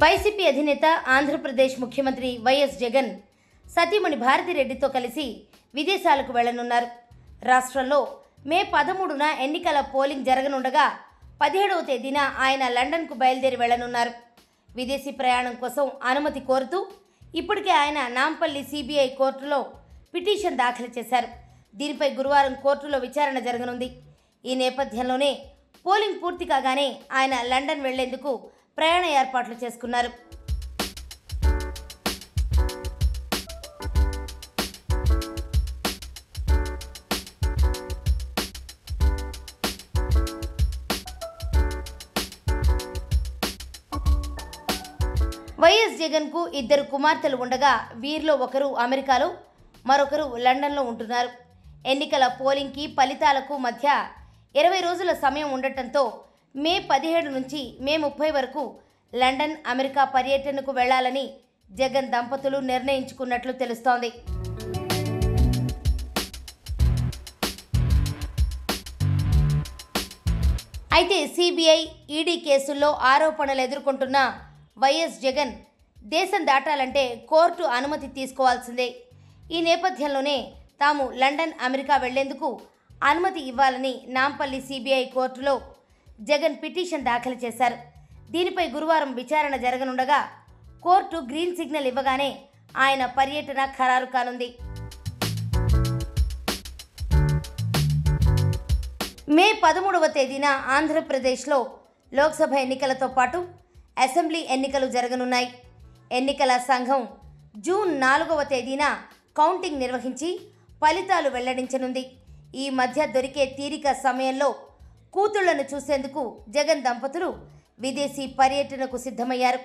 YCP అధినేత ఆంధ్రప్రదేశ్ ముఖ్యమంత్రి YS Jagan సతీమణి భారతిరెడ్డితో కలిసి విదేశాలకు వెళ్ళనున్నారు రాష్ట్రంలో మే పదమూడున ఎన్నికల పోలింగ్ జరగనుండగా పదిహేడవ తేదీన ఆయన లండన్కు బయలుదేరి వెళ్ళనున్నారు విదేశీ ప్రయాణం కోసం అనుమతి కోరుతూ ఇప్పటికే ఆయన నాంపల్లి సిబిఐ కోర్టులో పిటిషన్ దాఖలు చేశారు. దీనిపై గురువారం కోర్టులో విచారణ జరగనుంది. ఈ నేపథ్యంలోనే పోలింగ్ పూర్తి కాగానే ఆయన లండన్ వెళ్ళేందుకు ప్రయాణ ఏర్పాట్లు చేసుకున్నారు. వైఎస్ జగన్కు ఇద్దరు కుమార్తెలు ఉండగా వీరిలో ఒకరు అమెరికాలో మరొకరు లండన్లో ఉంటున్నారు. ఎన్నికల పోలింగ్కి ఫలితాలకు మధ్య ఇరవై రోజుల సమయం ఉండటంతో మే పదిహేడు నుంచి మే ముప్పై వరకు లండన్ అమెరికా పర్యటనకు వెళ్ళాలని జగన్ దంపతులు నిర్ణయించుకున్నట్లు తెలుస్తోంది. అయితే సిబిఐ ఈడీ కేసుల్లో ఆరోపణలు ఎదుర్కొంటున్న వైఎస్ జగన్ దేశం దాటాలంటే కోర్టు అనుమతి తీసుకోవాల్సిందే. ఈ నేపథ్యంలోనే తాము లండన్ అమెరికా వెళ్ళేందుకు అనుమతి ఇవ్వాలని నాంపల్లి సిబిఐ కోర్టులో జగన్ పిటిషన్ దాఖలు చేశారు. దీనిపై గురువారం విచారణ జరగనుండగా కోర్టు గ్రీన్ సిగ్నల్ ఇవ్వగానే ఆయన పర్యటన ఖరారు కానుంది. మే పదమూడవ తేదీన ఆంధ్రప్రదేశ్లో లోక్సభ ఎన్నికలతో పాటు అసెంబ్లీ ఎన్నికలు జరగనున్నాయి. ఎన్నికల సంఘం జూన్ నాలుగవ తేదీన కౌంటింగ్ నిర్వహించి ఫలితాలు వెల్లడించనుంది. ఈ మధ్య దొరికే తీరిక సమయంలో కూతుళ్ళను చూసేందుకు జగన్ దంపతులు విదేశీ పర్యటనకు సిద్ధమయ్యారు.